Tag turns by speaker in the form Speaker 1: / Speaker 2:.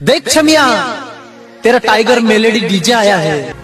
Speaker 1: देख छमिया तेरा tiger melody DJ आया है।